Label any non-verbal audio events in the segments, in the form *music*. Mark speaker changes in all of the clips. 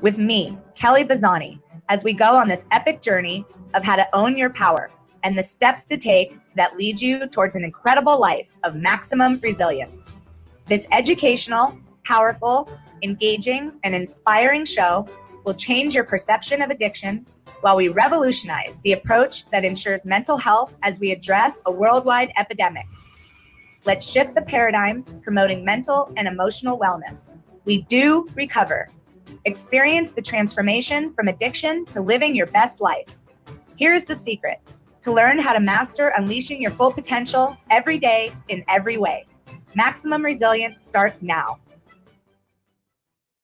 Speaker 1: with me, Kelly Bazzani, as we go on this epic journey of how to own your power and the steps to take that lead you towards an incredible life of maximum resilience. This educational, powerful, engaging, and inspiring show will change your perception of addiction while we revolutionize the approach that ensures mental health as we address a worldwide epidemic. Let's shift the paradigm promoting mental and emotional wellness. We do recover. Experience the transformation from addiction to living your best life. Here's the secret to learn how to master unleashing your full potential every day in every way. Maximum resilience starts now.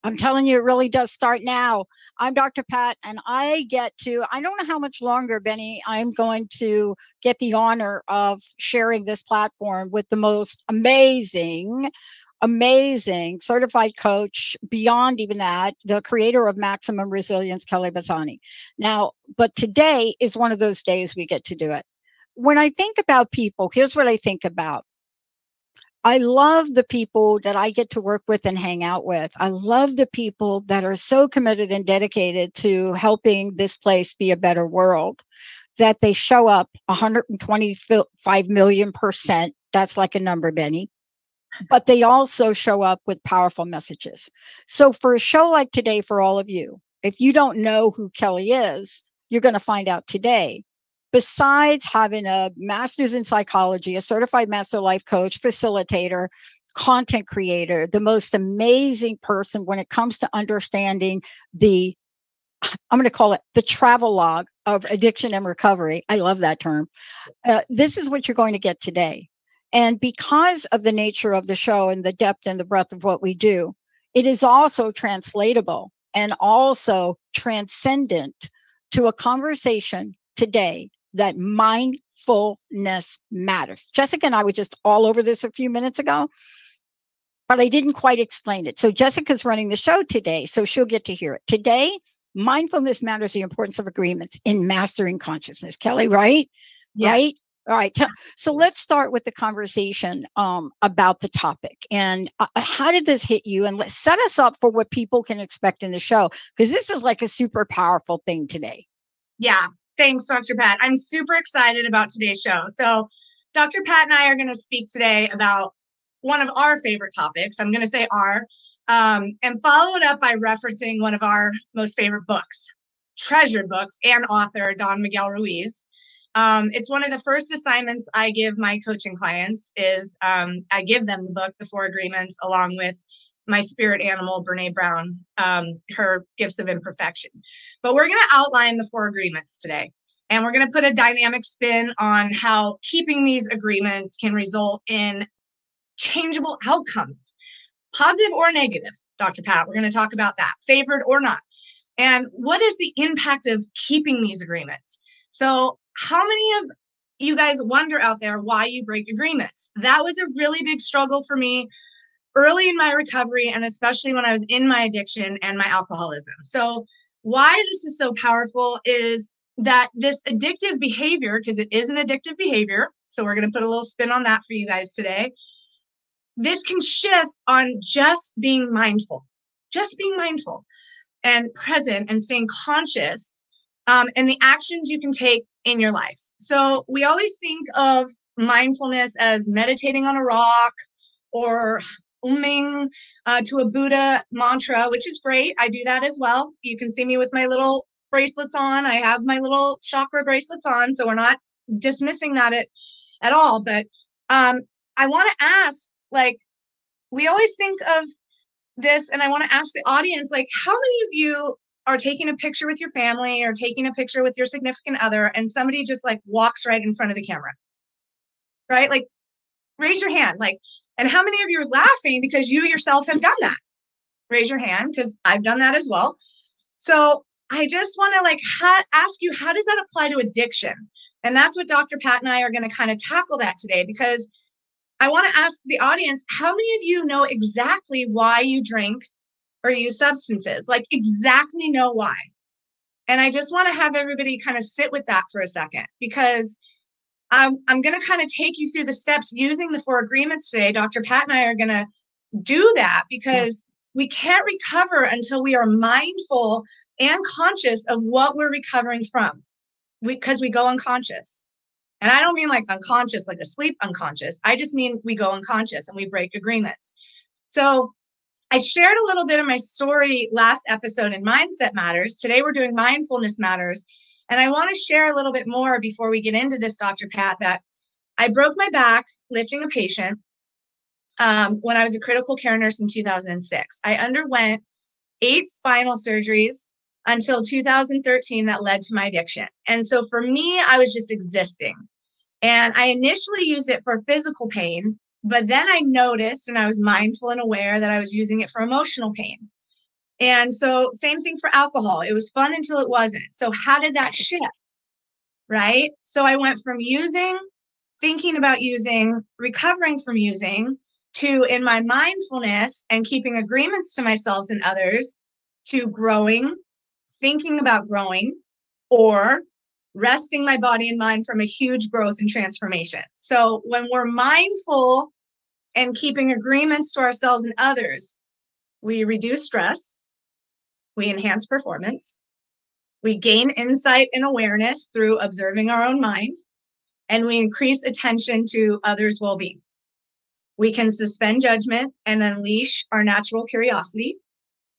Speaker 2: I'm telling you, it really does start now. I'm Dr. Pat, and I get to, I don't know how much longer, Benny, I'm going to get the honor of sharing this platform with the most amazing, amazing certified coach, beyond even that, the creator of Maximum Resilience, Kelly Bazzani. Now, but today is one of those days we get to do it. When I think about people, here's what I think about I love the people that I get to work with and hang out with. I love the people that are so committed and dedicated to helping this place be a better world that they show up 125 million percent. That's like a number, Benny. But they also show up with powerful messages. So, for a show like today, for all of you, if you don't know who Kelly is, you're going to find out today besides having a master's in psychology, a certified master life coach, facilitator, content creator, the most amazing person when it comes to understanding the I'm going to call it the travel log of addiction and recovery. I love that term. Uh, this is what you're going to get today. And because of the nature of the show and the depth and the breadth of what we do, it is also translatable and also transcendent to a conversation today that mindfulness matters. Jessica and I were just all over this a few minutes ago, but I didn't quite explain it. So Jessica's running the show today, so she'll get to hear it. Today, mindfulness matters the importance of agreements in mastering consciousness. Kelly, right? Yeah. Right? All right. So let's start with the conversation um, about the topic and uh, how did this hit you? And let's set us up for what people can expect in the show because this is like a super powerful thing today.
Speaker 3: Yeah. Thanks, Dr. Pat. I'm super excited about today's show. So, Dr. Pat and I are going to speak today about one of our favorite topics. I'm going to say our, um, and follow it up by referencing one of our most favorite books, treasured books, and author Don Miguel Ruiz. Um, it's one of the first assignments I give my coaching clients is um, I give them the book, The Four Agreements, along with my spirit animal, Brene Brown, um, her gifts of imperfection. But we're going to outline the four agreements today. And we're going to put a dynamic spin on how keeping these agreements can result in changeable outcomes, positive or negative. Dr. Pat, we're going to talk about that, favored or not. And what is the impact of keeping these agreements? So, how many of you guys wonder out there why you break agreements? That was a really big struggle for me early in my recovery and especially when I was in my addiction and my alcoholism. So, why this is so powerful is that this addictive behavior, because it is an addictive behavior, so we're going to put a little spin on that for you guys today. This can shift on just being mindful, just being mindful and present and staying conscious um, and the actions you can take in your life. So, we always think of mindfulness as meditating on a rock or umming uh, to a Buddha mantra, which is great. I do that as well. You can see me with my little bracelets on. I have my little chakra bracelets on, so we're not dismissing that at, at all. But um, I want to ask, like, we always think of this, and I want to ask the audience, like, how many of you are taking a picture with your family or taking a picture with your significant other, and somebody just like walks right in front of the camera? Right? Like, raise your hand. Like, and how many of you are laughing because you yourself have done that? Raise your hand because I've done that as well. So I just want to like ha- ask you, how does that apply to addiction? And that's what Dr. Pat and I are going to kind of tackle that today because I want to ask the audience, how many of you know exactly why you drink or use substances? Like exactly know why. And I just want to have everybody kind of sit with that for a second because I'm, I'm going to kind of take you through the steps using the four agreements today. Dr. Pat and I are going to do that because we can't recover until we are mindful and conscious of what we're recovering from because we, we go unconscious. And I don't mean like unconscious, like asleep unconscious. I just mean we go unconscious and we break agreements. So I shared a little bit of my story last episode in Mindset Matters. Today we're doing Mindfulness Matters. And I want to share a little bit more before we get into this, Dr. Pat, that I broke my back lifting a patient um, when I was a critical care nurse in 2006. I underwent eight spinal surgeries until 2013 that led to my addiction. And so for me, I was just existing. And I initially used it for physical pain, but then I noticed and I was mindful and aware that I was using it for emotional pain. And so, same thing for alcohol. It was fun until it wasn't. So, how did that shift? Right. So, I went from using, thinking about using, recovering from using, to in my mindfulness and keeping agreements to myself and others, to growing, thinking about growing, or resting my body and mind from a huge growth and transformation. So when we're mindful and keeping agreements to ourselves and others, we reduce stress, we enhance performance, we gain insight and awareness through observing our own mind, and we increase attention to others' well being. We can suspend judgment and unleash our natural curiosity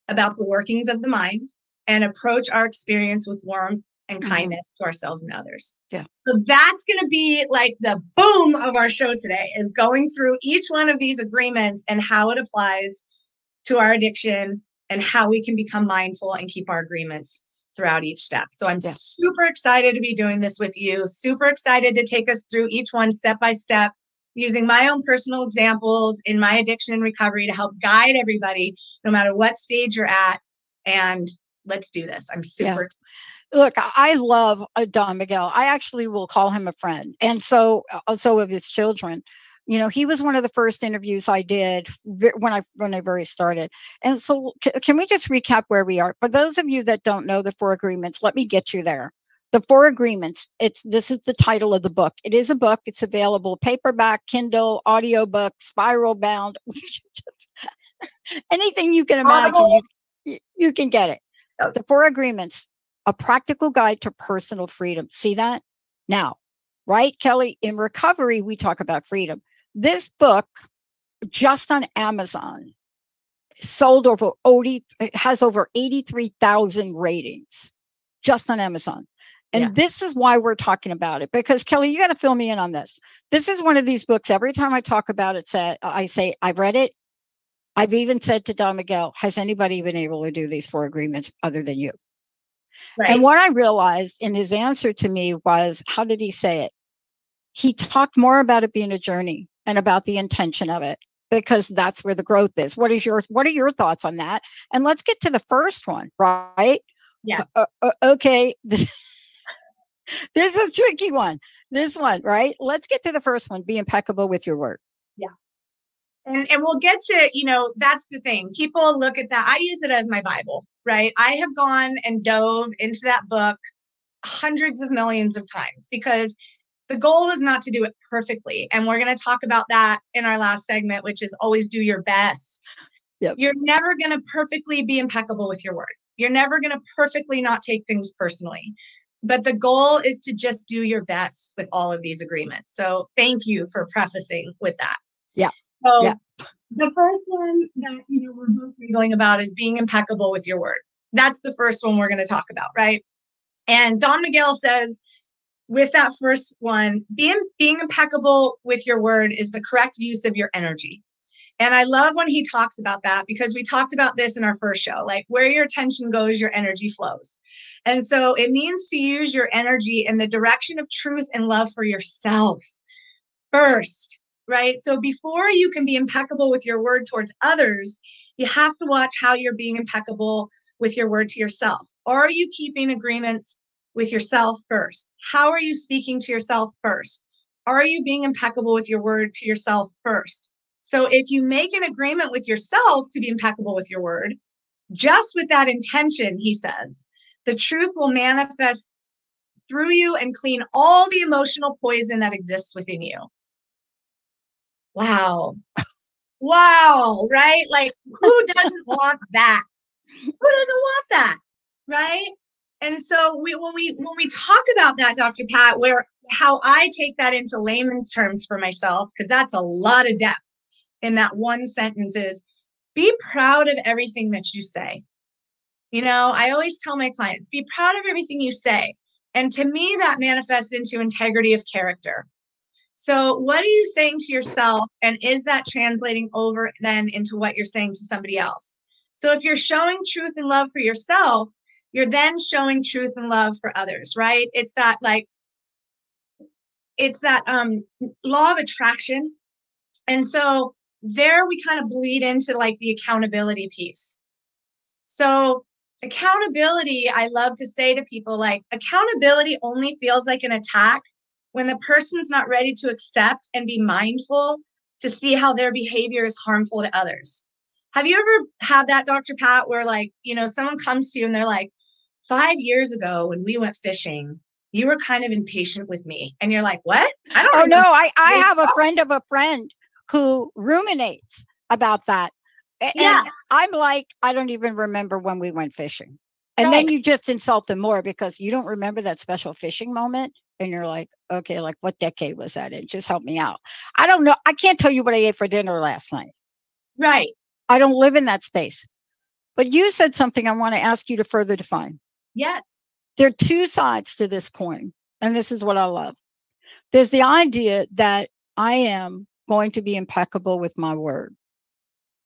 Speaker 3: about the workings of the mind and approach our experience with warmth and mm-hmm. kindness to ourselves and others.
Speaker 2: Yeah.
Speaker 3: So that's going to be like the boom of our show today is going through each one of these agreements and how it applies to our addiction and how we can become mindful and keep our agreements throughout each step. So I'm yeah. super excited to be doing this with you. Super excited to take us through each one step by step using my own personal examples in my addiction and recovery to help guide everybody no matter what stage you're at and let's do this. I'm super yeah.
Speaker 2: Look i love uh, don miguel. I actually will call him a friend and so uh, so of his children. You know he was one of the first interviews i did when i when i very started. And so can we just recap where we are? For those of you that don't know the four agreements let me get you there. The four agreements it's this is the title of the book. It is a book. It's available paperback kindle audiobook spiral bound. *laughs* Anything you can imagine you, you can get it. The four agreements a practical guide to personal freedom. See that? Now, right, Kelly? In recovery, we talk about freedom. This book, just on Amazon, sold over 80, has over 83,000 ratings just on Amazon. And yeah. this is why we're talking about it because Kelly, you got to fill me in on this. This is one of these books. Every time I talk about it, say, I say, I've read it. I've even said to Don Miguel, has anybody been able to do these four agreements other than you? Right. And what I realized in his answer to me was how did he say it? He talked more about it being a journey and about the intention of it because that's where the growth is. What is your what are your thoughts on that? And let's get to the first one, right?
Speaker 3: Yeah.
Speaker 2: Uh, uh, okay. This, *laughs* this is a tricky one. This one, right? Let's get to the first one. Be impeccable with your word.
Speaker 3: Yeah. And and we'll get to, you know, that's the thing. People look at that. I use it as my Bible, right? I have gone and dove into that book hundreds of millions of times because the goal is not to do it perfectly. And we're going to talk about that in our last segment, which is always do your best.
Speaker 2: Yep.
Speaker 3: You're never going to perfectly be impeccable with your word. You're never going to perfectly not take things personally. But the goal is to just do your best with all of these agreements. So thank you for prefacing with that.
Speaker 2: Yeah.
Speaker 3: So yeah the first one that you know we're both giggling about is being impeccable with your word. That's the first one we're going to talk about, right? And Don Miguel says, with that first one, being being impeccable with your word is the correct use of your energy. And I love when he talks about that because we talked about this in our first show like where your attention goes, your energy flows. And so it means to use your energy in the direction of truth and love for yourself first right? So before you can be impeccable with your word towards others, you have to watch how you're being impeccable with your word to yourself. Are you keeping agreements with yourself first? How are you speaking to yourself first? Are you being impeccable with your word to yourself first? So if you make an agreement with yourself to be impeccable with your word, just with that intention, he says, the truth will manifest through you and clean all the emotional poison that exists within you wow wow, right? Like, who doesn't want that? Who doesn't want that? Right? And so we when we when we talk about that, Dr. Pat, where how I take that into layman's terms for myself, because that's a lot of depth in that one sentence is be proud of everything that you say. You know, I always tell my clients, be proud of everything you say. And to me, that manifests into integrity of character. So, what are you saying to yourself? And is that translating over then into what you're saying to somebody else? So, if you're showing truth and love for yourself, you're then showing truth and love for others, right? It's that like, it's that um, law of attraction. And so, there we kind of bleed into like the accountability piece. So, accountability, I love to say to people like, accountability only feels like an attack when the person's not ready to accept and be mindful to see how their behavior is harmful to others. Have you ever had that, Dr. Pat, where like, you know, someone comes to you and they're like, five years ago when we went fishing, you were kind of impatient with me. And you're like, what?
Speaker 2: I don't Oh, no, I, I have a oh. friend of a friend who ruminates about that. And yeah. I'm like, I don't even remember when we went fishing. And right. then you just insult them more because you don't remember that special fishing moment and you're like, okay, like what decade was that in? Just help me out. I don't know. I can't tell you what I ate for dinner last night.
Speaker 3: Right.
Speaker 2: I don't live in that space. But you said something I want to ask you to further define.
Speaker 3: Yes.
Speaker 2: There are two sides to this coin, and this is what I love. There's the idea that I am going to be impeccable with my word.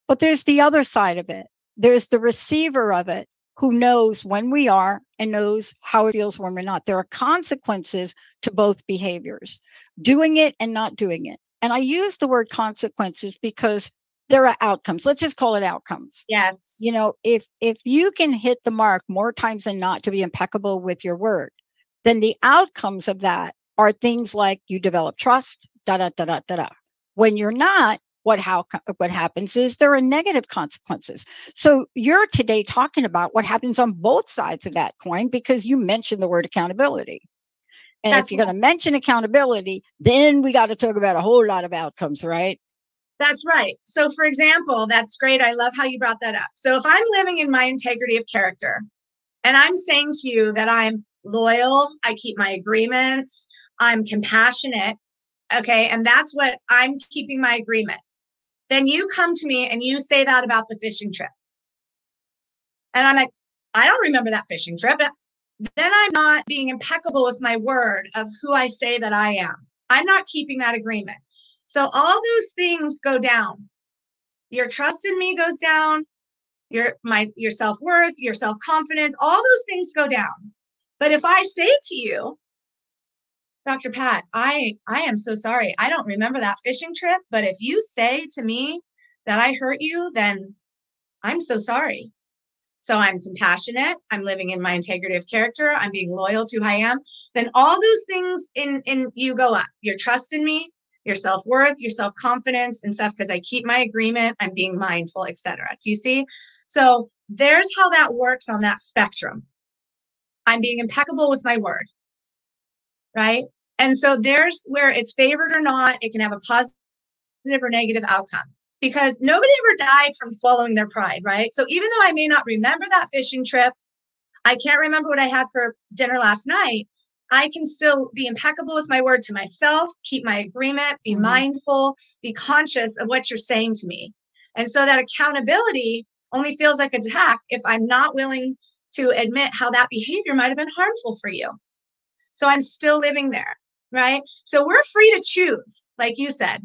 Speaker 2: But there's the other side of it. There's the receiver of it who knows when we are and knows how it feels when we're not. There are consequences to both behaviors, doing it and not doing it. And I use the word consequences because there are outcomes. Let's just call it outcomes.
Speaker 3: Yes.
Speaker 2: You know, if if you can hit the mark more times than not to be impeccable with your word, then the outcomes of that are things like you develop trust, da da da da da da. When you're not, what how uh, what happens is there are negative consequences. So you're today talking about what happens on both sides of that coin because you mentioned the word accountability. And That's if you're going to mention accountability, then we got to talk about a whole lot of outcomes, right?
Speaker 3: That's right. So, for example, that's great. I love how you brought that up. So, if I'm living in my integrity of character and I'm saying to you that I'm loyal, I keep my agreements, I'm compassionate, okay, and that's what I'm keeping my agreement then you come to me and you say that about the fishing trip. And I'm like, I don't remember that fishing trip. Then I'm not being impeccable with my word of who I say that I am. I'm not keeping that agreement. So all those things go down. Your trust in me goes down. Your my your self-worth, your self-confidence, all those things go down. But if I say to you, Dr. Pat, I I am so sorry. I don't remember that fishing trip, but if you say to me that I hurt you, then I'm so sorry. So I'm compassionate, I'm living in my integrity of character, I'm being loyal to who I am, then all those things in in you go up. Your trust in me, your self-worth, your self-confidence and stuff because I keep my agreement, I'm being mindful, etc. Do you see? So there's how that works on that spectrum. I'm being impeccable with my word. Right? And so there's where it's favored or not, it can have a positive or negative outcome because nobody ever died from swallowing their pride, right? So even though I may not remember that fishing trip, I can't remember what I had for dinner last night. I can still be impeccable with my word to myself, keep my agreement, be mm-hmm. mindful, be conscious of what you're saying to me. And so that accountability only feels like attack if I'm not willing to admit how that behavior might have been harmful for you. So I'm still living there right? So we're free to choose, like you said,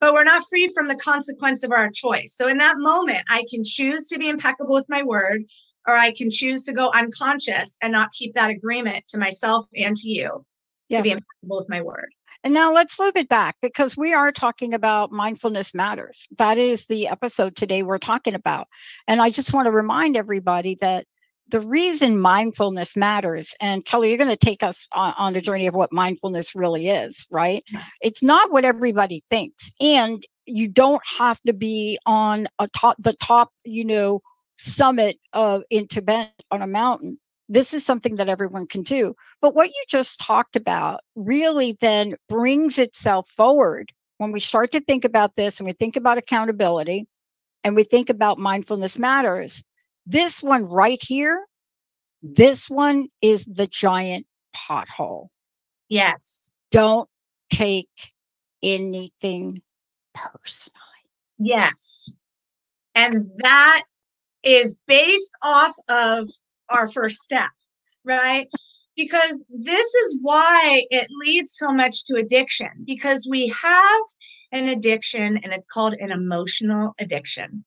Speaker 3: but we're not free from the consequence of our choice. So in that moment, I can choose to be impeccable with my word, or I can choose to go unconscious and not keep that agreement to myself and to you yeah. to be impeccable with my word.
Speaker 2: And now let's loop it back because we are talking about mindfulness matters. That is the episode today we're talking about. And I just want to remind everybody that the reason mindfulness matters, and Kelly, you're going to take us on, on the journey of what mindfulness really is, right? It's not what everybody thinks. And you don't have to be on a top, the top, you know, summit of in Tibet on a mountain. This is something that everyone can do. But what you just talked about really then brings itself forward when we start to think about this and we think about accountability and we think about mindfulness matters, this one right here, this one is the giant pothole.
Speaker 3: Yes.
Speaker 2: Don't take anything personally.
Speaker 3: Yes. And that is based off of our first step, right? Because this is why it leads so much to addiction because we have an addiction and it's called an emotional addiction.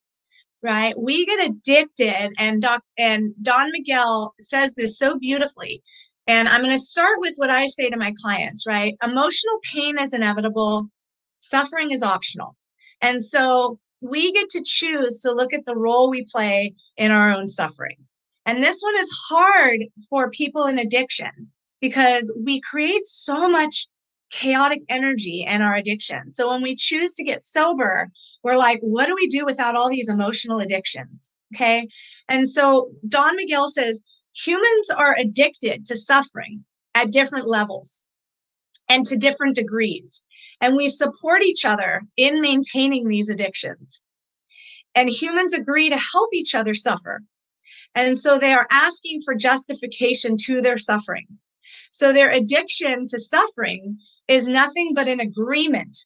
Speaker 3: Right? We get addicted and Doc and Don Miguel says this so beautifully. And I'm going to start with what I say to my clients, right? Emotional pain is inevitable, suffering is optional. And so we get to choose to look at the role we play in our own suffering. And this one is hard for people in addiction because we create so much chaotic energy and our addiction. So when we choose to get sober, we're like, what do we do without all these emotional addictions? Okay. And so Don Miguel says humans are addicted to suffering at different levels and to different degrees. And we support each other in maintaining these addictions. And humans agree to help each other suffer. And so they are asking for justification to their suffering. So their addiction to suffering is nothing but an agreement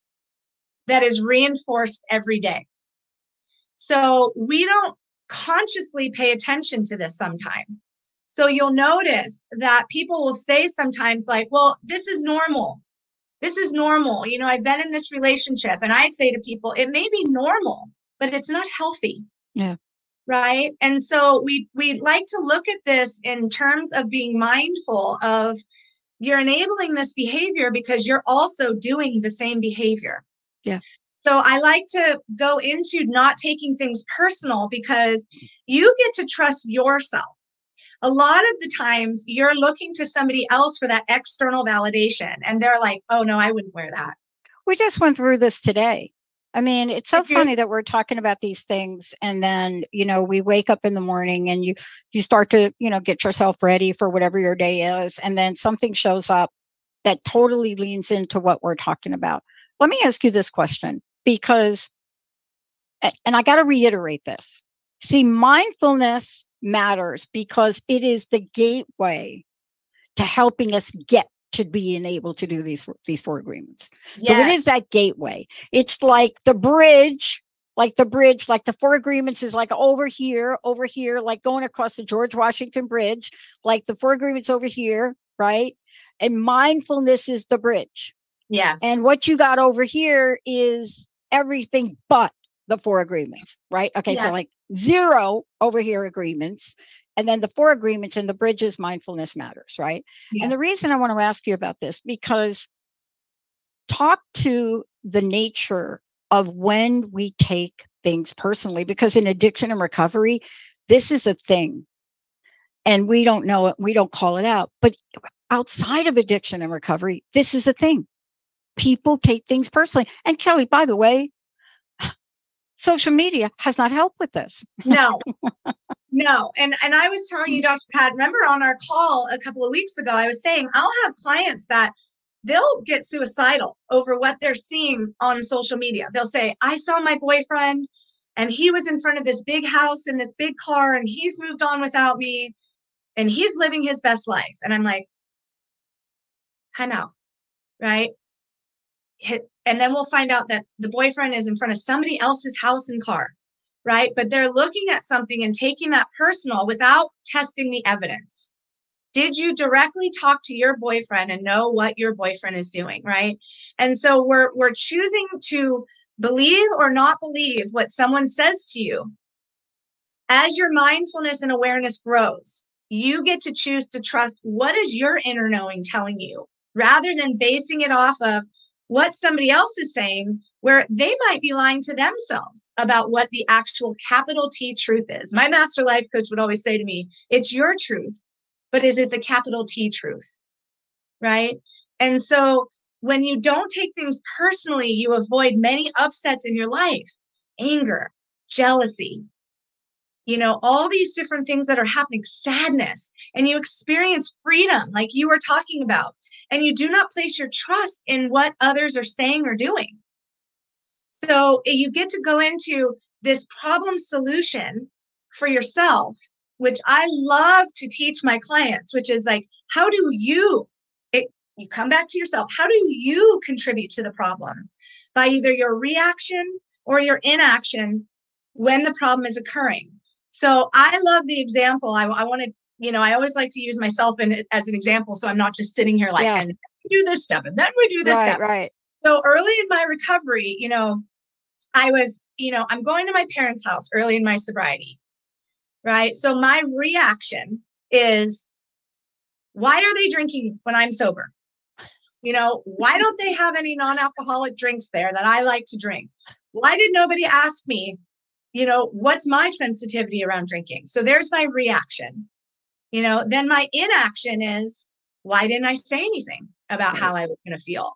Speaker 3: that is reinforced every day. So we don't consciously pay attention to this sometimes. So you'll notice that people will say sometimes, like, well, this is normal. This is normal. You know, I've been in this relationship, and I say to people, it may be normal, but it's not healthy.
Speaker 2: Yeah.
Speaker 3: Right. And so we we like to look at this in terms of being mindful of you're enabling this behavior because you're also doing the same behavior.
Speaker 2: Yeah.
Speaker 3: So I like to go into not taking things personal because you get to trust yourself a lot of the times you're looking to somebody else for that external validation and they're like oh no i wouldn't wear that
Speaker 2: we just went through this today i mean it's so funny that we're talking about these things and then you know we wake up in the morning and you you start to you know get yourself ready for whatever your day is and then something shows up that totally leans into what we're talking about. Let me ask you this question because and i got to reiterate this. See mindfulness matters because it is the gateway to helping us get to being able to do these these four agreements. Yes. So it is that gateway. It's like the bridge, like the bridge, like the four agreements is like over here, over here, like going across the George Washington Bridge, like the four agreements over here, right? And mindfulness is the bridge.
Speaker 3: Yes.
Speaker 2: And what you got over here is everything but the four agreements, right? Okay, yes. so like zero over here agreements and then the four agreements and the bridges mindfulness matters right? Yeah. and the reason i want to ask you about this because talk to the nature of when we take things personally because in addiction and recovery this is a thing. And we don't know it we don't call it out but outside of addiction and recovery this is a thing. People take things personally. And kelly by the way social media has not helped with this.
Speaker 3: no, *laughs* no. And and I was telling you, Dr. Pat, remember on our call a couple of weeks ago, I was saying I'll have clients that they'll get suicidal over what they're seeing on social media. They'll say, I saw my boyfriend and he was in front of this big house and this big car and he's moved on without me and he's living his best life. And I'm like, time out, right? And then we'll find out that the boyfriend is in front of somebody else's house and car right? But they're looking at something and taking that personal without testing the evidence. Did you directly talk to your boyfriend and know what your boyfriend is doing right? And so we're we're choosing to believe or not believe what someone says to you. As your mindfulness and awareness grows you get to choose to trust what is your inner knowing telling you rather than basing it off of what somebody else is saying, where they might be lying to themselves about what the actual capital T truth is. My master life coach would always say to me, It's your truth, but is it the capital T truth? Right. And so when you don't take things personally, you avoid many upsets in your life anger, jealousy, you know, all these different things that are happening, sadness, and you experience freedom, like you were talking about, and you do not place your trust in what others are saying or doing. So eh, you get to go into this problem solution for yourself, which I love to teach my clients, which is like, how do you, you come back to yourself, how do you contribute to the problem by either your reaction or your inaction when the problem is occurring? So I love the example. I, I want to, you know, I always like to use myself in, as an example. So I'm not just sitting here like, yeah. and do this step and then we do this
Speaker 2: right,
Speaker 3: step.
Speaker 2: Right.
Speaker 3: So early in my recovery, you know, I was, you know, I'm going to my parents' house early in my sobriety. Right. So my reaction is, why are they drinking when I'm sober? You know, why *laughs* don't they have any non alcoholic drinks there that I like to drink? Why did nobody ask me, you know, what's my sensitivity around drinking? So there's my reaction. You know, then my inaction is, why didn't I say anything about how I was going to feel?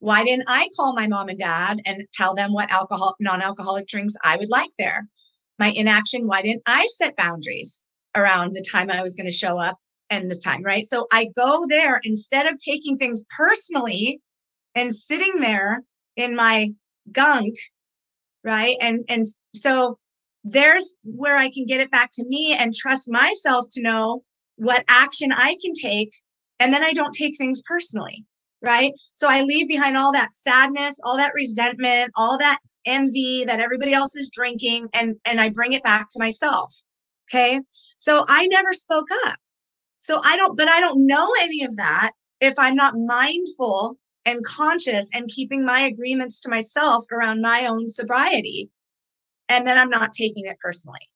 Speaker 3: Why didn't I call my mom and dad and tell them what alcohol, non-alcoholic drinks I would like there? My inaction, why didn't I set boundaries around the time I was going to show up and the time, right? So I go there instead of taking things personally and sitting there in my gunk, right? And and so there's where I can get it back to me and trust myself to know what action I can take and then I don't take things personally right? So I leave behind all that sadness, all that resentment, all that envy that everybody else is drinking and and I bring it back to myself. Okay? So I never spoke up. So I don't but I don't know any of that if I'm not mindful and conscious and keeping my agreements to myself around my own sobriety. And then I'm not taking it personally.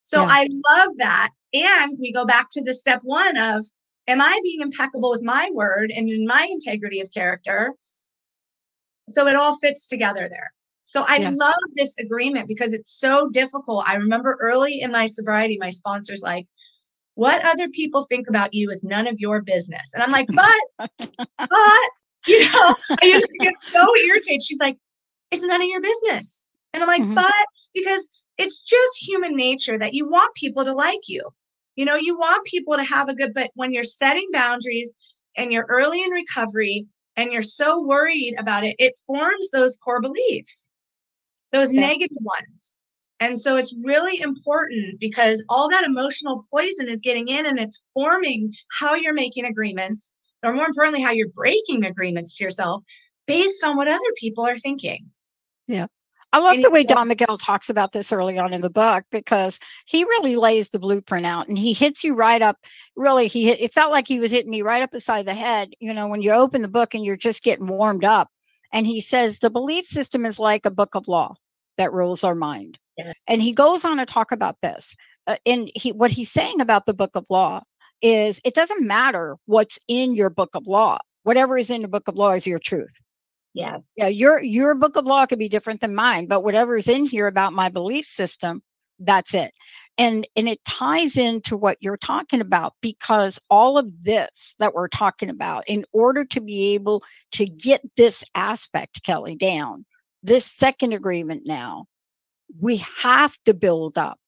Speaker 3: So yeah. I love that. And we go back to the step one of am I being impeccable with my word and in my integrity of character? So it all fits together there. So I yeah. love this agreement because it's so difficult. I remember early in my sobriety, my sponsor's like, what other people think about you is none of your business. And I'm like, but, *laughs* but, *laughs* you know, I used to get so irritated. She's like, it's none of your business. And I'm like, mm-hmm. but because it's just human nature that you want people to like you. You know, you want people to have a good, but when you're setting boundaries and you're early in recovery and you're so worried about it, it forms those core beliefs, those negative ones. And so it's really important because all that emotional poison is getting in and it's forming how you're making agreements, or more importantly, how you're breaking agreements to yourself based on what other people are thinking.
Speaker 2: Yeah. I love the way Don Miguel talks about this early on in the book because he really lays the blueprint out and he hits you right up. Really, he hit, it felt like he was hitting me right up beside the head. You know, when you open the book and you're just getting warmed up, and he says the belief system is like a book of law that rules our mind. Yes. And he goes on to talk about this. Uh, and he what he's saying about the book of law is it doesn't matter what's in your book of law. Whatever is in the book of law is your truth.
Speaker 1: Yes.
Speaker 2: Yeah, your your book of law could be different than mine, but whatever is in here about my belief system, that's it. And and it ties into what you're talking about because all of this that we're talking about in order to be able to get this aspect Kelly down, this second agreement now, we have to build up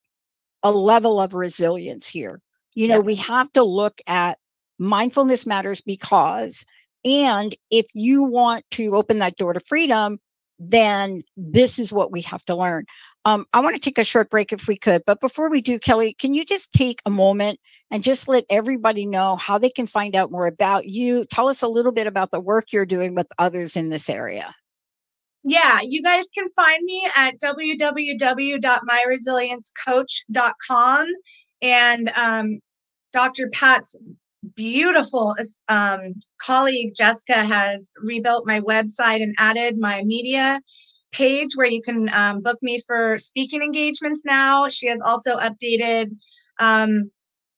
Speaker 2: a level of resilience here. You know, yeah. we have to look at mindfulness matters because and if you want to open that door to freedom, then this is what we have to learn. Um, I want to take a short break if we could. But before we do, Kelly, can you just take a moment and just let everybody know how they can find out more about you? Tell us a little bit about the work you're doing with others in this area.
Speaker 3: Yeah, you guys can find me at www.myresiliencecoach.com. And um, Dr. Pat's beautiful um, colleague Jessica has rebuilt my website and added my media page where you can um, book me for speaking engagements now. She has also updated um,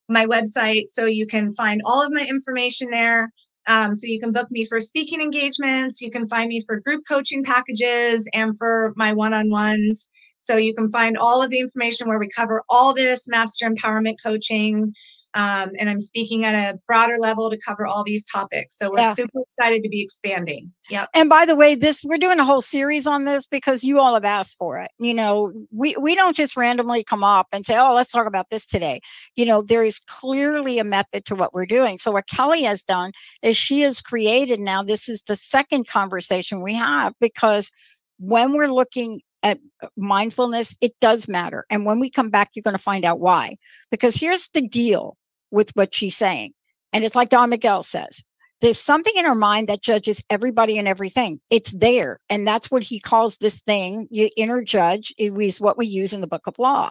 Speaker 3: my website so you can find all of my information there. Um, so you can book me for speaking engagements. You can find me for group coaching packages and for my one-on-ones. So you can find all of the information where we cover all this master empowerment coaching. Um, and I'm speaking at a broader level to cover all these topics. So we're yeah. super excited to be expanding. Yeah.
Speaker 2: And by the way, this we're doing a whole series on this because you all have asked for it. You know, we we don't just randomly come up and say, "Oh, let's talk about this today." You know, there is clearly a method to what we're doing. So what Kelly has done is she has created now. This is the second conversation we have because when we're looking at mindfulness, it does matter. And when we come back, you're going to find out why. Because here's the deal with what she's saying. And it's like Don Miguel says there's something in her mind that judges everybody and everything. It's there. And that's what he calls this thing, the inner judge. It is what we use in the book of law.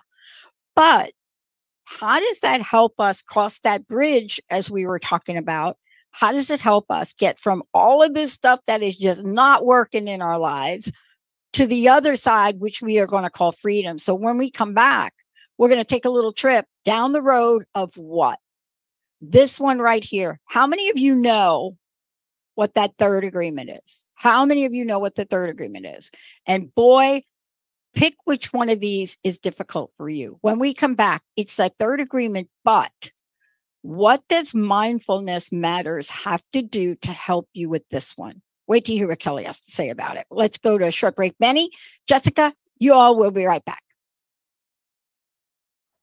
Speaker 2: But how does that help us cross that bridge as we were talking about? How does it help us get from all of this stuff that is just not working in our lives to the other side, which we are going to call freedom? So when we come back, we're going to take a little trip down the road of what? This one right here. How many of you know what that third agreement is? How many of you know what the third agreement is? And boy, pick which one of these is difficult for you. When we come back, it's that third agreement, but what does mindfulness matters have to do to help you with this one? Wait you hear what Kelly has to say about it. Let's go to a short break. Benny, Jessica, you all will be right back.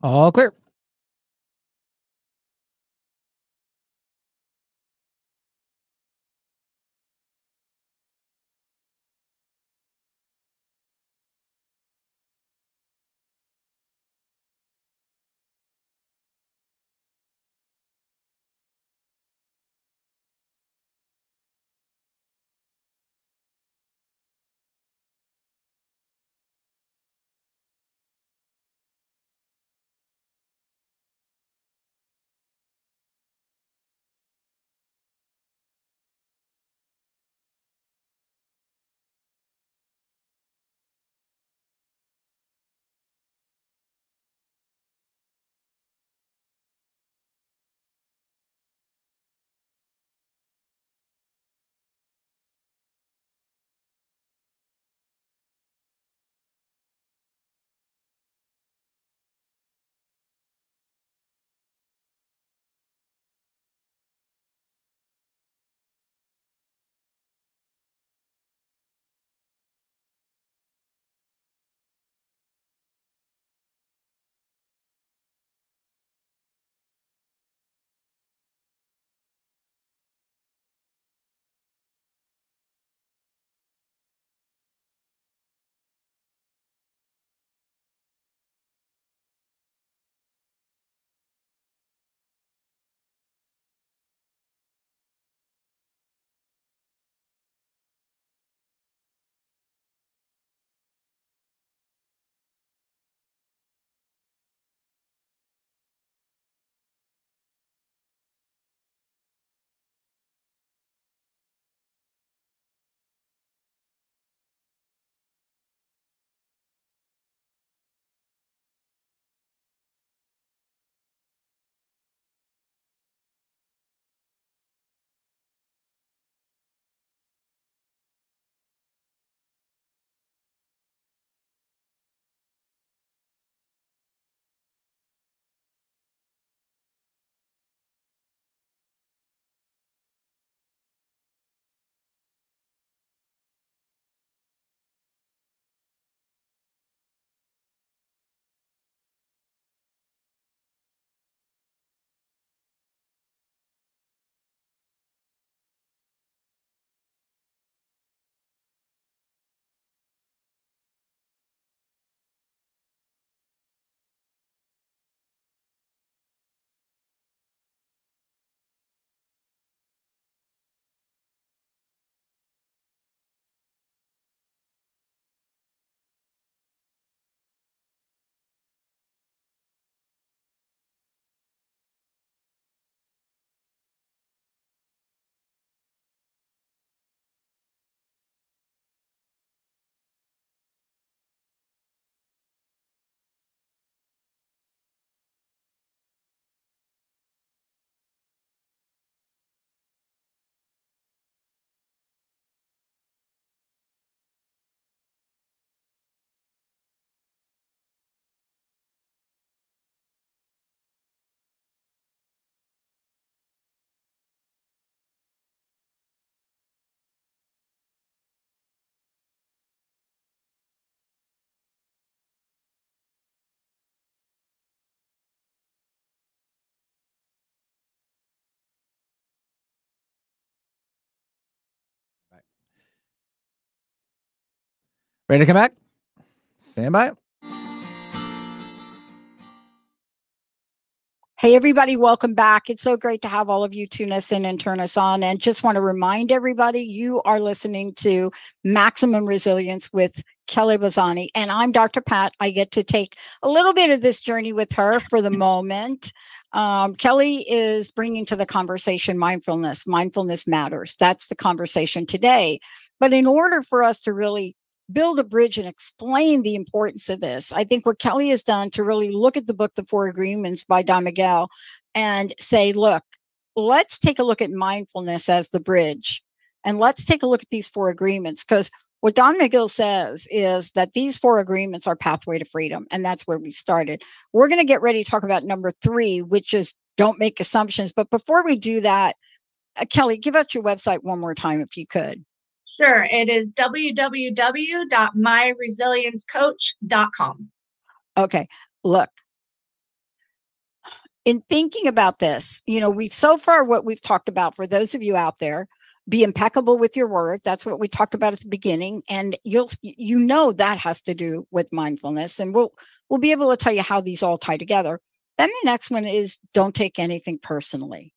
Speaker 4: All clear. Ready to come back? Stand by.
Speaker 2: Hey, everybody, welcome back. It's so great to have all of you tune us in and turn us on. And just want to remind everybody you are listening to Maximum Resilience with Kelly Bazzani. And I'm Dr. Pat. I get to take a little bit of this journey with her for the moment. Um, Kelly is bringing to the conversation mindfulness. Mindfulness matters. That's the conversation today. But in order for us to really build a bridge and explain the importance of this. I think what Kelly has done to really look at the book, The Four Agreements by Don Miguel, and say, look, let's take a look at mindfulness as the bridge. And let's take a look at these four agreements because what Don Miguel says is that these four agreements are pathway to freedom. And that's where we started. We're going to get ready to talk about number three, which is don't make assumptions. But before we do that, uh, Kelly, give out your website one more time if you could.
Speaker 3: Sure. It is www.myresiliencecoach.com.
Speaker 2: Okay. Look, in thinking about this, you know, we've so far what we've talked about for those of you out there, be impeccable with your word. That's what we talked about at the beginning. And you'll you know that has to do with mindfulness. And we'll we'll be able to tell you how these all tie together. Then the next one is don't take anything personally.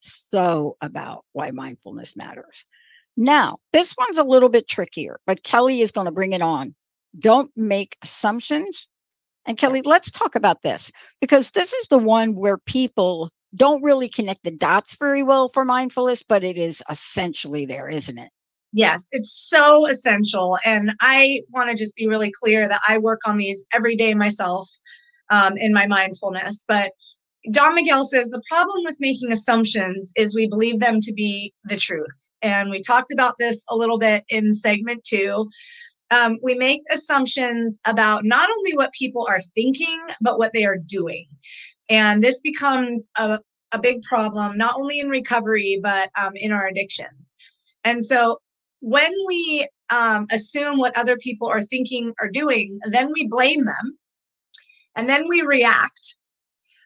Speaker 2: So about why mindfulness matters. Now, this one's a little bit trickier, but Kelly is going to bring it on. Don't make assumptions. And Kelly, let's talk about this because this is the one where people don't really connect the dots very well for mindfulness, but it is essentially there, isn't it?
Speaker 3: Yes, it's so essential. And I want to just be really clear that I work on these every day myself um, in my mindfulness. But Don Miguel says the problem with making assumptions is we believe them to be the truth. And we talked about this a little bit in segment two. Um, we make assumptions about not only what people are thinking, but what they are doing. And this becomes a, a big problem, not only in recovery, but um, in our addictions. And so when we um, assume what other people are thinking or doing, then we blame them. And then we react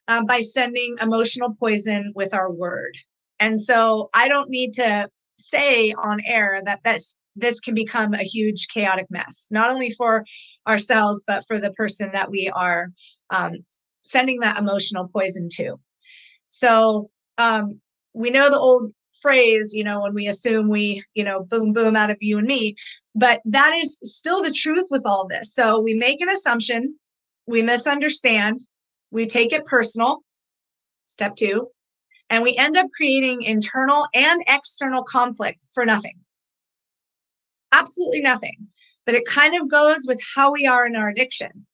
Speaker 3: um, by sending emotional poison with our word. And so I don't need to say on air that that's this can become a huge chaotic mess, not only for ourselves, but for the person that we are um, sending that emotional poison to. So um, we know the old phrase, you know, when we assume we, you know, boom, boom out of you and me, but that is still the truth with all this. So we make an assumption, we misunderstand, we take it personal, step two, and we end up creating internal and external conflict for nothing. Absolutely nothing. But it kind of goes with how we are in our addiction,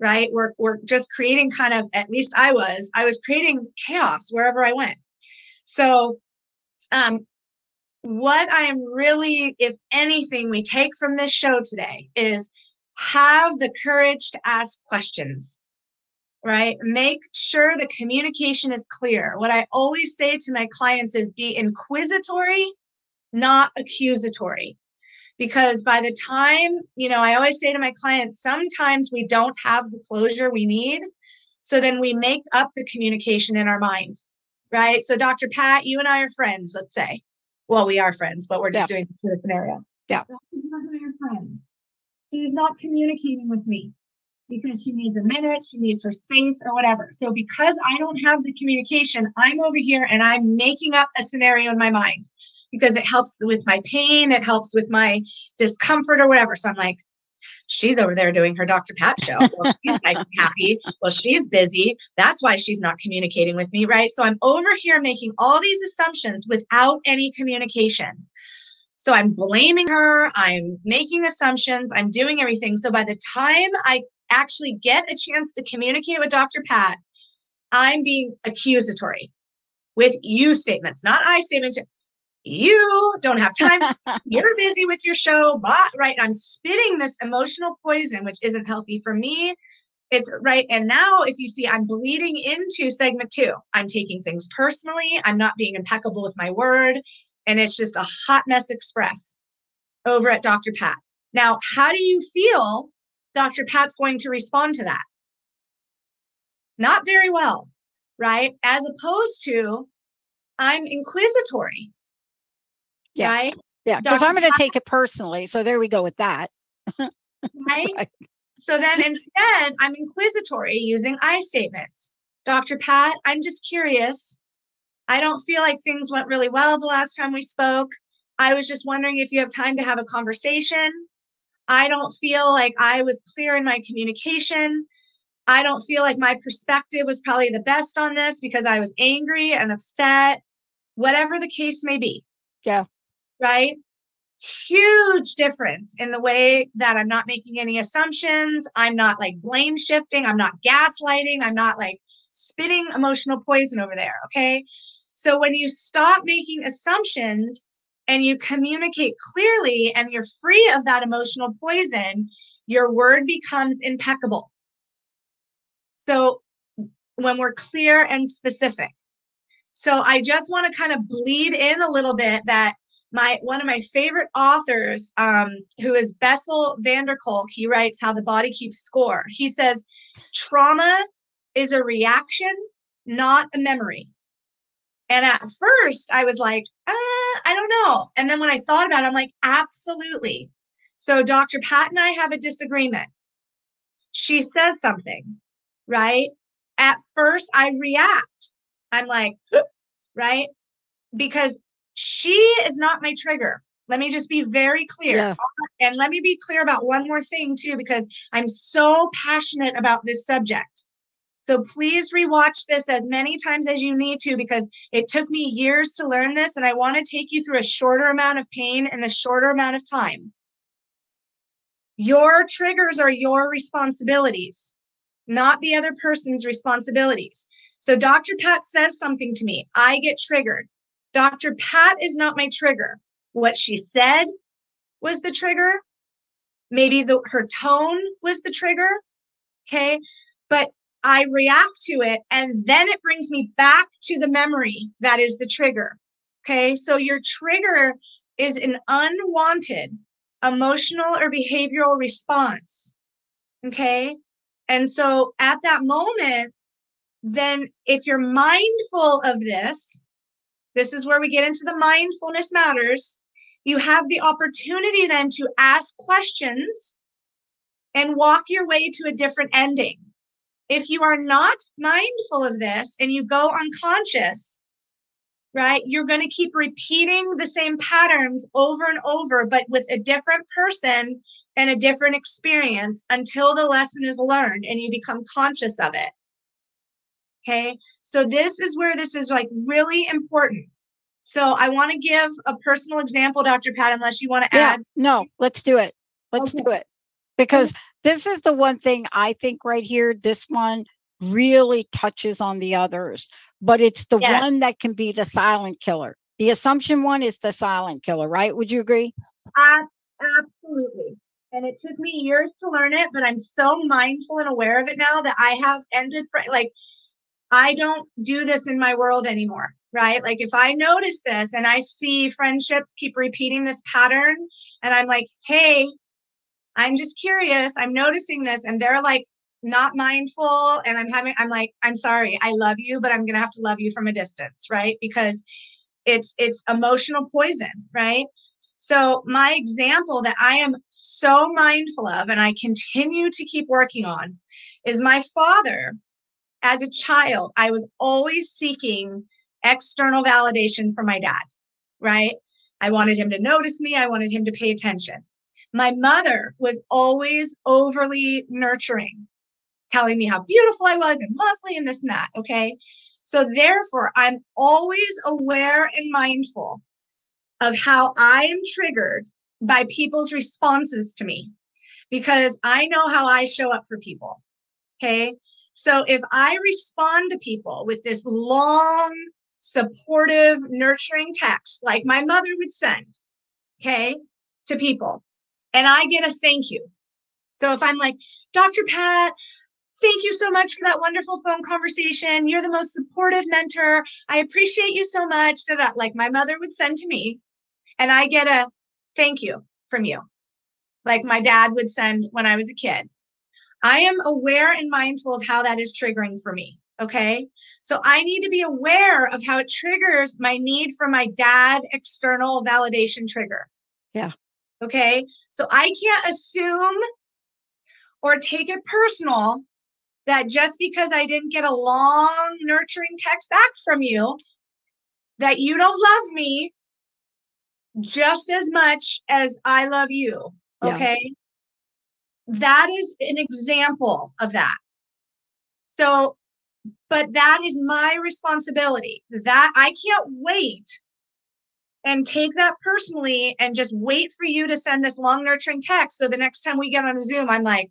Speaker 3: right? We're, we're just creating kind of, at least I was, I was creating chaos wherever I went. So, um, what I am really, if anything, we take from this show today is have the courage to ask questions right? Make sure the communication is clear. What I always say to my clients is be inquisitory, not accusatory. Because by the time, you know, I always say to my clients, sometimes we don't have the closure we need. So then we make up the communication in our mind, right? So, Dr. Pat, you and I are friends, let's say. Well, we are friends, but we're just yeah. doing this scenario.
Speaker 2: Yeah.
Speaker 3: She's not communicating with me because she needs a minute, she needs her space or whatever. So because I don't have the communication, I'm over here and I'm making up a scenario in my mind because it helps with my pain, it helps with my discomfort or whatever. So I'm like, she's over there doing her Dr. Pat show. Well, *laughs* she's nice and happy. Well, she's busy. That's why she's not communicating with me, right? So I'm over here making all these assumptions without any communication. So I'm blaming her. I'm making assumptions. I'm doing everything. So by the time I actually get a chance to communicate with Dr. Pat, I'm being accusatory with you statements, not I statements. You don't have time. *laughs* You're busy with your show, but right. I'm spitting this emotional poison, which isn't healthy for me. It's right. And now, if you see, I'm bleeding into segment two. I'm taking things personally. I'm not being impeccable with my word. And it's just a hot mess express over at Dr. Pat. Now, how do you feel Dr. Pat's going to respond to that? Not very well, right? As opposed to, I'm inquisitory.
Speaker 2: Yeah. Right? Yeah, because I'm going to take it personally. So there we go with that. *laughs*
Speaker 3: right?
Speaker 2: Right.
Speaker 3: So then instead, I'm inquisitory using I statements. Dr. Pat, I'm just curious. I don't feel like things went really well the last time we spoke. I was just wondering if you have time to have a conversation. I don't feel like I was clear in my communication. I don't feel like my perspective was probably the best on this because I was angry and upset, whatever the case may be.
Speaker 2: Yeah.
Speaker 3: Right? Huge difference in the way that I'm not making any assumptions. I'm not like blame shifting. I'm not gaslighting. I'm not like spitting emotional poison over there. Okay. So when you stop making assumptions and you communicate clearly and you're free of that emotional poison, your word becomes impeccable. So when we're clear and specific. So I just want to kind of bleed in a little bit that my one of my favorite authors, um, who is Bessel van der Kolk, he writes How the Body Keeps Score. He says, trauma is a reaction, not a memory. And at first I was like, uh, I don't know. And then when I thought about it, I'm like, absolutely. So Dr. Pat and I have a disagreement. She says something, right? At first I react. I'm like, *gasps* right? Because she is not my trigger. Let me just be very clear.
Speaker 2: Yeah.
Speaker 3: And let me be clear about one more thing, too, because I'm so passionate about this subject. So please rewatch this as many times as you need to because it took me years to learn this and I want to take you through a shorter amount of pain in a shorter amount of time. Your triggers are your responsibilities, not the other person's responsibilities. So Dr. Pat says something to me, I get triggered. Dr. Pat is not my trigger. What she said was the trigger. Maybe the, her tone was the trigger. Okay. But I react to it and then it brings me back to the memory that is the trigger. Okay. So your trigger is an unwanted emotional or behavioral response. Okay. And so at that moment, then if you're mindful of this, this is where we get into the mindfulness matters. You have the opportunity then to ask questions and walk your way to a different ending. If you are not mindful of this and you go unconscious, right, you're going to keep repeating the same patterns over and over, but with a different person and a different experience until the lesson is learned and you become conscious of it. Okay. So this is where this is like really important. So I want to give a personal example, Dr. Pat, unless you want to
Speaker 2: Yeah.
Speaker 3: add.
Speaker 2: No, let's do it. Let's
Speaker 3: Okay.
Speaker 2: do it. Mm-hmm. Because this is the one thing I think right here, this one really touches on the others, but it's the
Speaker 3: Yes.
Speaker 2: one that can be the silent killer. The assumption one is the silent killer, right? Would you agree?
Speaker 3: Ab- Absolutely. And it took me years to learn it, but I'm so mindful and aware of it now that I have ended, like, I don't do this in my world anymore, right? Like, if I notice this and I see friendships keep repeating this pattern, and I'm like, hey, I'm just curious, I'm noticing this, and they're like, not mindful, and I'm having, I'm like, I'm sorry, I love you, but I'm gonna have to love you from a distance, right? Because it's it's emotional poison, right? So, my example that I am so mindful of and I continue to keep working on is my father. As a child, I was always seeking external validation from my dad, right? I wanted him to notice me, I wanted him to pay attention. My mother was always overly nurturing, telling me how beautiful I was and lovely and this and that, okay? So, therefore, I'm always aware and mindful of how I am triggered by people's responses to me because I know how I show up for people. Okay. So if I respond to people with this long, supportive, nurturing text, like my mother would send, okay, to people, and I get a thank you. So if I'm like, Dr. Pat, thank you so much for that wonderful phone conversation. You're the most supportive mentor. I appreciate you so much. da," Like my mother would send to me, and I get a thank you from you, like my dad would send when I was a kid. I am aware and mindful of how that is triggering for me. Okay. So I need to be aware of how it triggers my need for my dad external validation trigger.
Speaker 2: Yeah.
Speaker 3: Okay. So I can't assume or take it personal that just because I didn't get a long, nurturing text back from you, that you don't love me just as much as I love you.
Speaker 2: Yeah.
Speaker 3: Okay. That is an example of that. So, but that is my responsibility. That I can't wait and take that personally and just wait for you to send this long nurturing text. So the next time we get on a Zoom, I'm like,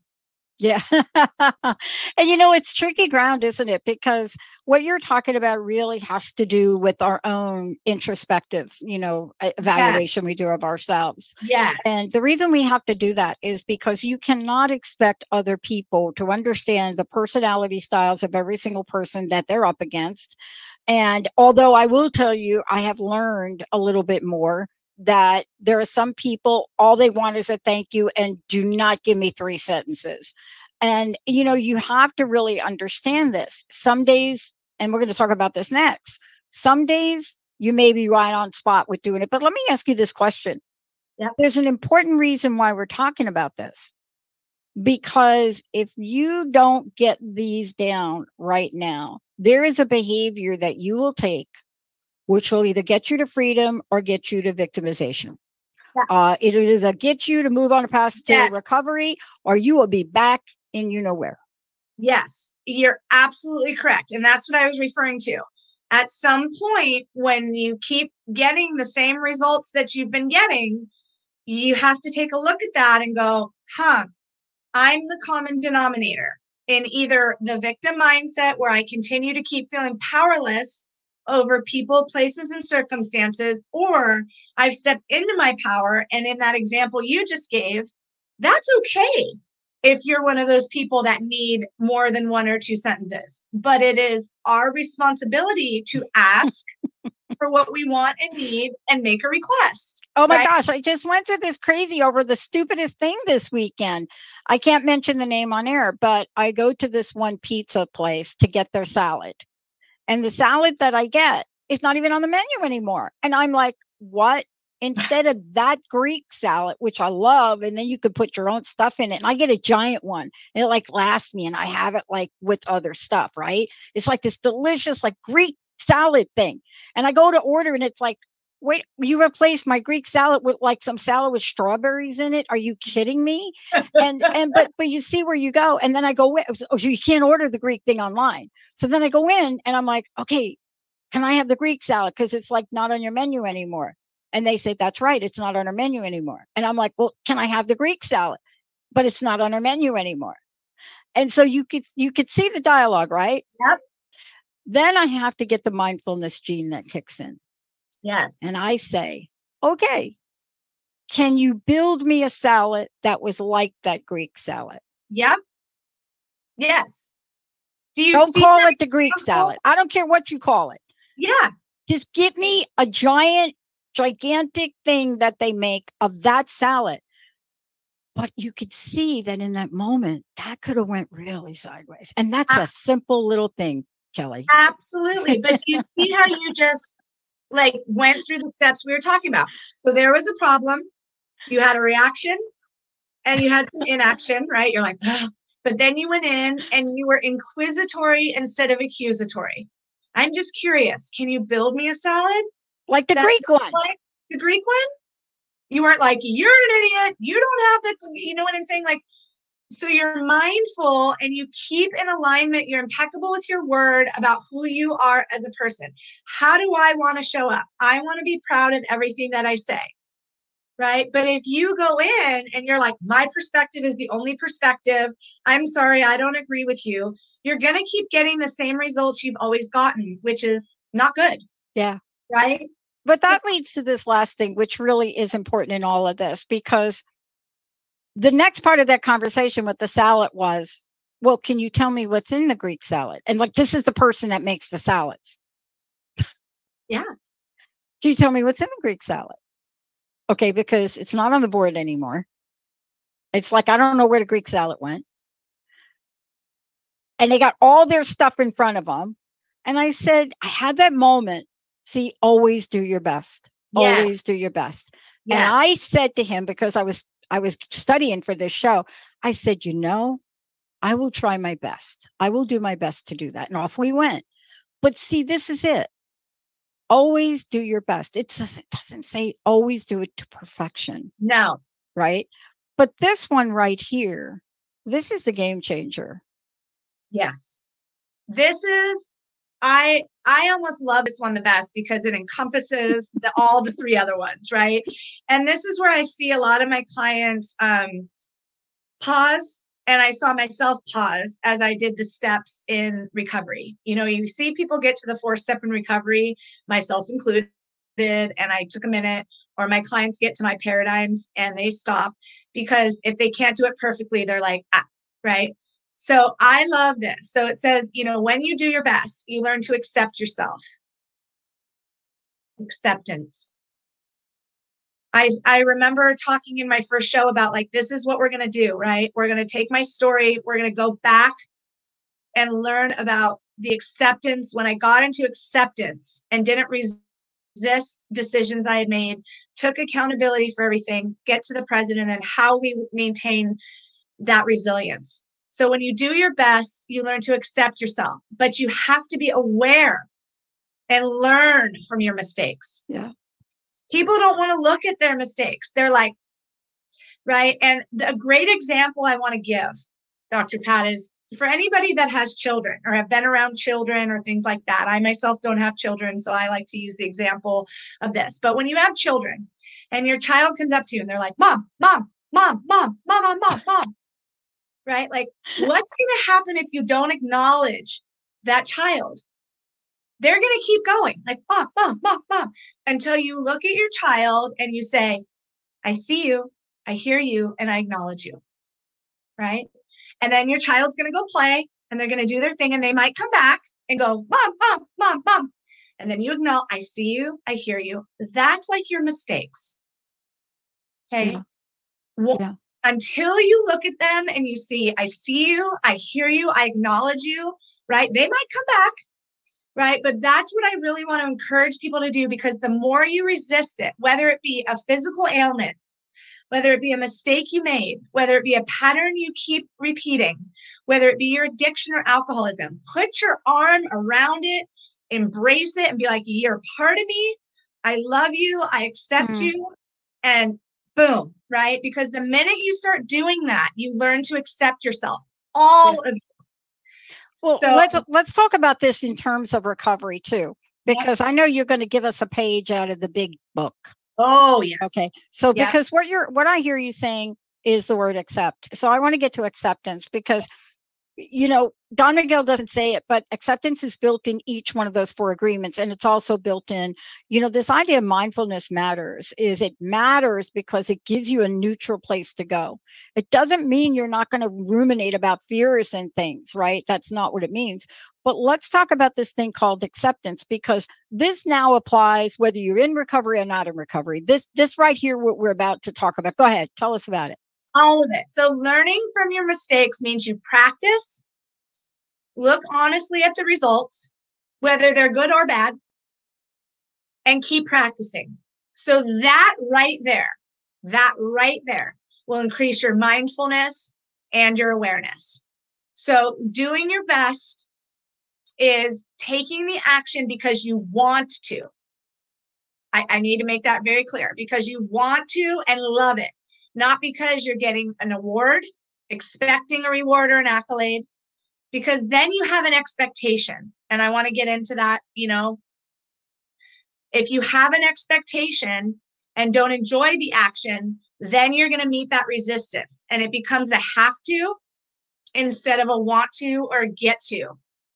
Speaker 2: Yeah. *laughs* and you know, it's tricky ground, isn't it? Because what you're talking about really has to do with our own introspective, you know, evaluation we do of ourselves.
Speaker 3: yeah
Speaker 2: And the reason we have to do that is because you cannot expect other people to understand the personality styles of every single person that they're up against. And although I will tell you, I have learned a little bit more that there are some people, all they want is a thank you and do not give me three sentences. And, you know, you have to really understand this. Some days, and we're going to talk about this next, some days you may be right on spot with doing it. But let me ask you this question there's an important reason why we're talking about this. Because if you don't get these down right now, there is a behavior that you will take, which will either get you to freedom or get you to victimization.
Speaker 3: Yeah.
Speaker 2: Uh, it is a get you to move on a path to
Speaker 3: Yes.
Speaker 2: recovery, or you will be back in you know where.
Speaker 3: Yes, you're absolutely correct. And that's what I was referring to. At some point, when you keep getting the same results that you've been getting, you have to take a look at that and go, huh, I'm the common denominator in either the victim mindset where I continue to keep feeling powerless over people, places, and circumstances, or I've stepped into my power. And in that example you just gave, that's okay if you're one of those people that need more than one or two sentences. But it is our responsibility to *laughs* ask for what we want and need and make a request.
Speaker 2: Oh my
Speaker 3: Right.
Speaker 2: gosh, I just went through this crazy over the stupidest thing this weekend. I can't mention the name on air, but I go to this one pizza place to get their salad. And the salad that I get is not even on the menu anymore. And I'm like, what? Instead of that Greek salad, which I love, and then you could put your own stuff in it. And I get a giant one and it like lasts me and I have it like with other stuff, right? It's like this delicious, like Greek salad thing. And I go to order and it's like, wait, you replaced my Greek salad with like some salad with strawberries in it. Are you kidding me? And and but but you see where you go. And then I go, oh, you can't order the Greek thing online. So then I go in and I'm like, okay, can I have the Greek salad? Because it's like not on your menu anymore. And they say, that's right, it's not on our menu anymore. And I'm like, well, can I have the Greek salad? But it's not on our menu anymore. And so you could you could see the dialogue, right?
Speaker 3: Yep.
Speaker 2: Then I have to get the mindfulness gene that kicks in.
Speaker 3: Yes.
Speaker 2: And I say, okay, can you build me a salad that was like that Greek salad?
Speaker 3: Yep. Yes. Do you
Speaker 2: Don't call
Speaker 3: that
Speaker 2: it the Greek salad. I don't care what you call it.
Speaker 3: Yeah.
Speaker 2: Just give me a giant, gigantic thing that they make of that salad. But you could see that in that moment, that could have went really sideways. And that's a simple little thing, Kelly.
Speaker 3: Absolutely. But you *laughs* see how you just like went through the steps we were talking about. So there was a problem, you had a reaction, and you had some inaction, right? You're like, "Ugh." but then you went in and you were inquisitory instead of accusatory. I'm just curious, can you build me a salad?
Speaker 2: Like the
Speaker 3: That's
Speaker 2: Greek one.
Speaker 3: Like the Greek one? You weren't like, you're an idiot. You don't have the, you know what I'm saying? Like, so you're mindful and you keep in alignment. You're impeccable with your word about who you are as a person. How do I want to show up? I want to be proud of everything that I say. Right. But if you go in and you're like, my perspective is the only perspective, I'm sorry, I don't agree with you, you're going to keep getting the same results you've always gotten, which is not good.
Speaker 2: Yeah.
Speaker 3: Right.
Speaker 2: But that leads to this last thing, which really is important in all of this, because the next part of that conversation with the salad was, well, can you tell me what's in the Greek salad? And like, this is the person that makes the salads.
Speaker 3: Yeah.
Speaker 2: Can you tell me what's in the Greek salad? Okay, because it's not on the board anymore. It's like, I don't know where the Greek salad went. And they got all their stuff in front of them. And I said, I had that moment. See, always do your best.
Speaker 3: Yes.
Speaker 2: Always do your best. And I said to him, because I was I was studying for this show, I said, you know, I will try my best. I will do my best to do that. And off we went. But see, this is it. Always do your best. It doesn't, doesn't say always do it to perfection.
Speaker 3: No.
Speaker 2: Right. But this one right here, this is a game changer.
Speaker 3: Yes. This is I I almost love this one the best because it encompasses the, all the three other ones, right? And this is where I see a lot of my clients um, pause, and I saw myself pause as I did the steps in recovery. You know, you see people get to the fourth step in recovery, myself included, and I took a minute, or my clients get to my paradigms and they stop because if they can't do it perfectly, they're like, ah, right? So I love this. So it says, you know, when you do your best, you learn to accept yourself. Acceptance. I I remember talking in my first show about like this is what we're going to do, right? We're going to take my story, we're going to go back and learn about the acceptance when I got into acceptance and didn't resist decisions I had made, took accountability for everything, get to the present and then how we maintain that resilience. So when you do your best, you learn to accept yourself, but you have to be aware and learn from your mistakes.
Speaker 2: Yeah.
Speaker 3: People don't want to look at their mistakes. They're like, right? And a great example I want to give, Dr. Pat, is for anybody that has children or have been around children or things like that. I myself don't have children, so I like to use the example of this. But when you have children and your child comes up to you and they're like, Mom, Mom, Mom, Mom, Mom, Mom, Mom, Mom, right? Like, what's going to happen if you don't acknowledge that child? They're going to keep going, like, mom, mom, mom, mom, until you look at your child and you say, I see you, I hear you, and I acknowledge you. Right. And then your child's going to go play and they're going to do their thing and they might come back and go, mom, mom, mom, mom. And then you acknowledge, I see you, I hear you. That's like your mistakes. Okay. Yeah. Well, yeah until you look at them and you see, I see you, I hear you, I acknowledge you, right? They might come back, right? But that's what I really want to encourage people to do because the more you resist it, whether it be a physical ailment, whether it be a mistake you made, whether it be a pattern you keep repeating, whether it be your addiction or alcoholism, put your arm around it, embrace it, and be like, You're part of me. I love you. I accept mm. you. And boom, right? Because the minute you start doing that, you learn to accept yourself, all yeah. of you.
Speaker 2: Well, so, let's let's talk about this in terms of recovery too, because yeah. I know you're going to give us a page out of the big book.
Speaker 3: Oh, yes.
Speaker 2: Okay. So because what you're what I hear you saying is the word accept. So I want to get to acceptance because you know, Don Miguel doesn't say it, but acceptance is built in each one of those four agreements. And it's also built in, you know, this idea of mindfulness matters is it matters because it gives you a neutral place to go. It doesn't mean you're not going to ruminate about fears and things, right? That's not what it means. But let's talk about this thing called acceptance because this now applies whether you're in recovery or not in recovery. This this right here what we're about to talk about. Go ahead, tell us about it
Speaker 3: all of it. So, learning from your mistakes means you practice, look honestly at the results, whether they're good or bad, and keep practicing. So, that right there, that right there will increase your mindfulness and your awareness. So, doing your best is taking the action because you want to. I, I, need to make that very clear because you want to and love it not because you're getting an award, expecting a reward or an accolade, because then you have an expectation. And I want to get into that, you know. If you have an expectation and don't enjoy the action, then you're going to meet that resistance and it becomes a have to instead of a want to or get to.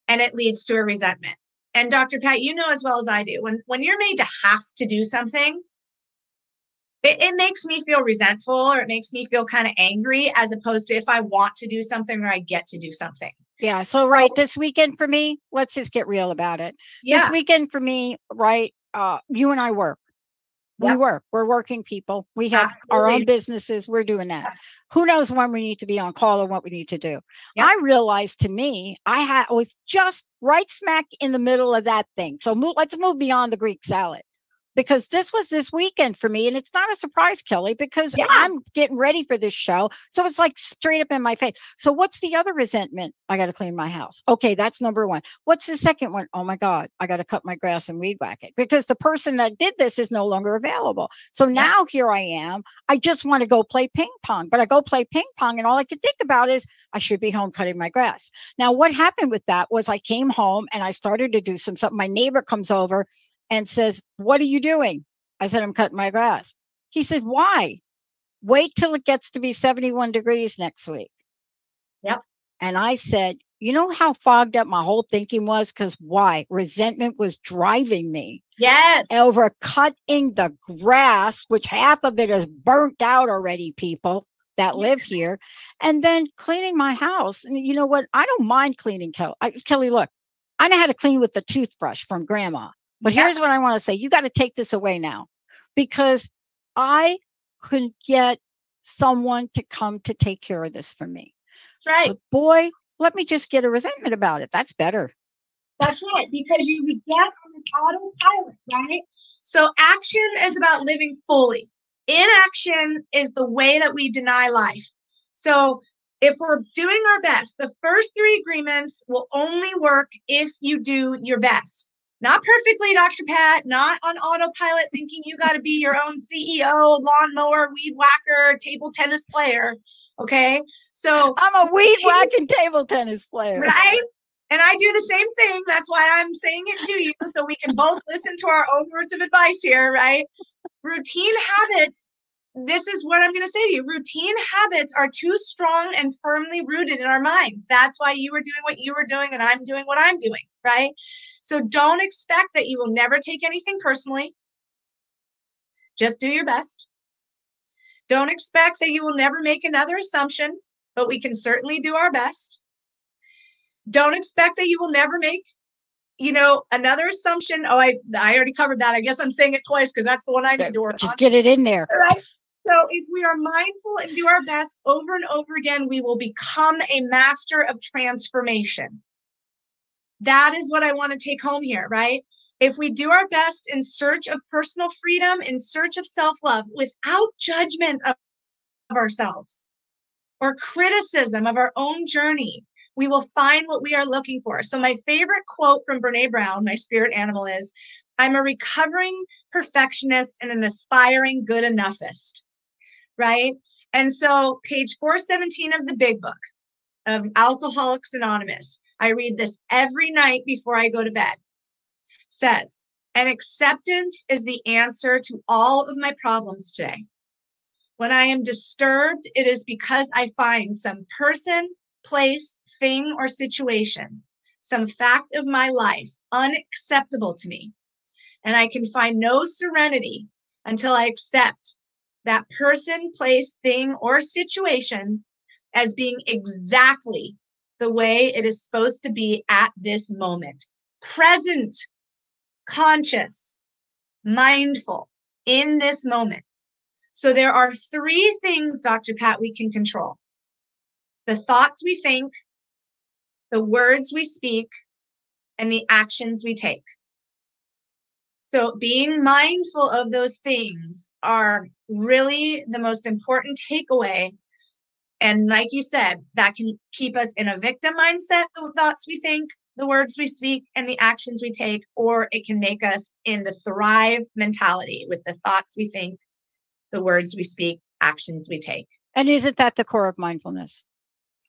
Speaker 3: And it leads to a resentment. And Dr. Pat, you know as well as I do, when, when you're made to have to do something, it, it makes me feel resentful or it makes me feel kind of angry as opposed to if I want to do something or I get to do something.
Speaker 2: Yeah. So right this weekend for me, let's just get real about it. Yeah. This weekend for me, right? Uh, you and I work. Yep. We work. We're working people. We have Absolutely. our own businesses. We're doing that. Who knows when we need to be on call or what we need to do? Yep. I realized to me, I had was just right smack in the middle of that thing. So move, let's move beyond the Greek salad because this was this weekend for me. And it's not a surprise, Kelly, because
Speaker 3: Yeah.
Speaker 2: I'm getting ready for this show. So it's like straight up in my face. So what's the other resentment? I got to clean my house. Okay, that's number one. What's the second one? Oh my God, I got to cut my grass and weed whack it because the person that did this is no longer available. So now here I am. I just want to go play ping pong, but I go play ping pong and all I can think about is I should be home cutting my grass. Now, what happened with that was I came home and I started to do some something. My neighbor comes over and says, What are you doing? I said, I'm cutting my grass. He said, Why? Wait till it gets to be 71 degrees next week.
Speaker 3: Yep.
Speaker 2: And I said, You know how fogged up my whole thinking was? Because why? Resentment was driving me
Speaker 3: Yes.
Speaker 2: over cutting the grass, which half of it is burnt out already, people that live here, and then cleaning my house. And you know what? I don't mind cleaning, Kelly. I, Kelly, look, I know how to clean with the toothbrush from grandma. But
Speaker 3: Yeah.
Speaker 2: here's what I want to say you got to take this away now because I couldn't get someone to come to take care of this for me.
Speaker 3: That's right.
Speaker 2: But boy, let me just get a resentment about it. That's better.
Speaker 3: That's right. Because you would get on autopilot, right? So action is about living fully. Inaction is the way that we deny life. So if we're doing our best, the first three agreements will only work if you do your best. Not perfectly, Dr. Pat, not on autopilot thinking you got to be your own CEO, lawnmower, weed whacker, table tennis player. Okay. So
Speaker 2: I'm a weed whacking table tennis player.
Speaker 3: right? And I do the same thing. That's why I'm saying it to you, so we can both listen to our own words of advice here, right? Routine habits. This is what I'm going to say to you. Routine habits are too strong and firmly rooted in our minds. That's why you were doing what you were doing and I'm doing what I'm doing, right? So don't expect that you will never take anything personally. Just do your best. Don't expect that you will never make another assumption, but we can certainly do our best don't expect that you will never make you know another assumption oh i i already covered that i guess i'm saying it twice because that's the one i need to work on
Speaker 2: Just get it in there.
Speaker 3: right so if we are mindful and do our best over and over again we will become a master of transformation that is what i want to take home here right if we do our best in search of personal freedom in search of self-love without judgment of, of ourselves or criticism of our own journey we will find what we are looking for. So, my favorite quote from Brene Brown, my spirit animal, is I'm a recovering perfectionist and an aspiring good enoughist. Right. And so, page 417 of the big book of Alcoholics Anonymous, I read this every night before I go to bed, says, and acceptance is the answer to all of my problems today. When I am disturbed, it is because I find some person, place, thing, or situation, some fact of my life unacceptable to me. And I can find no serenity until I accept that person, place, thing, or situation as being exactly the way it is supposed to be at this moment present, conscious, mindful in this moment. So there are three things, Dr. Pat, we can control the thoughts we think, the words we speak, and the actions we take. So, being mindful of those things are really the most important takeaway. And, like you said, that can keep us in a victim mindset, the thoughts we think, the words we speak, and the actions we take, or it can make us in the thrive mentality with the thoughts we think, the words we speak, actions we take.
Speaker 2: And isn't that the core of mindfulness?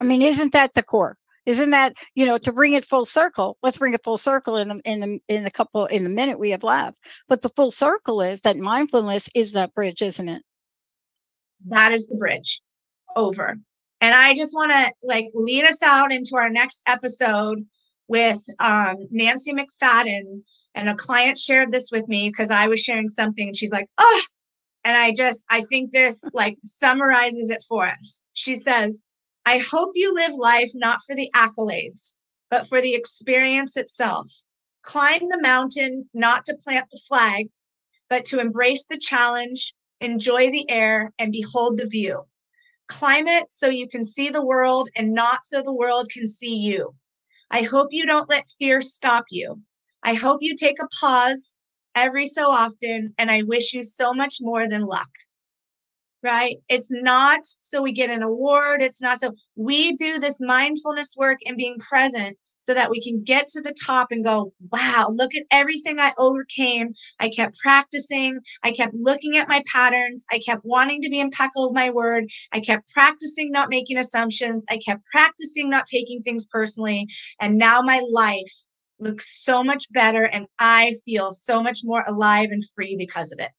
Speaker 2: I mean, isn't that the core? Isn't that you know to bring it full circle? Let's bring it full circle in the in the in the couple in the minute we have left. But the full circle is that mindfulness is that bridge, isn't it?
Speaker 3: that is the bridge over and i just want to like lead us out into our next episode with um, nancy mcfadden and a client shared this with me because i was sharing something and she's like oh and i just i think this like summarizes it for us she says i hope you live life not for the accolades but for the experience itself climb the mountain not to plant the flag but to embrace the challenge enjoy the air, and behold the view. Climb it so you can see the world and not so the world can see you. I hope you don't let fear stop you. I hope you take a pause every so often, and I wish you so much more than luck. Right? It's not so we get an award. It's not so we do this mindfulness work and being present so that we can get to the top and go, wow, look at everything I overcame. I kept practicing. I kept looking at my patterns. I kept wanting to be impeccable with my word. I kept practicing not making assumptions. I kept practicing not taking things personally. And now my life looks so much better and I feel so much more alive and free because of it.